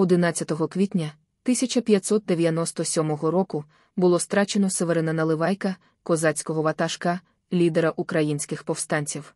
11 квітня 1597 року було страчено Северина Наливайка, козацького ватажка, лідера українських повстанців.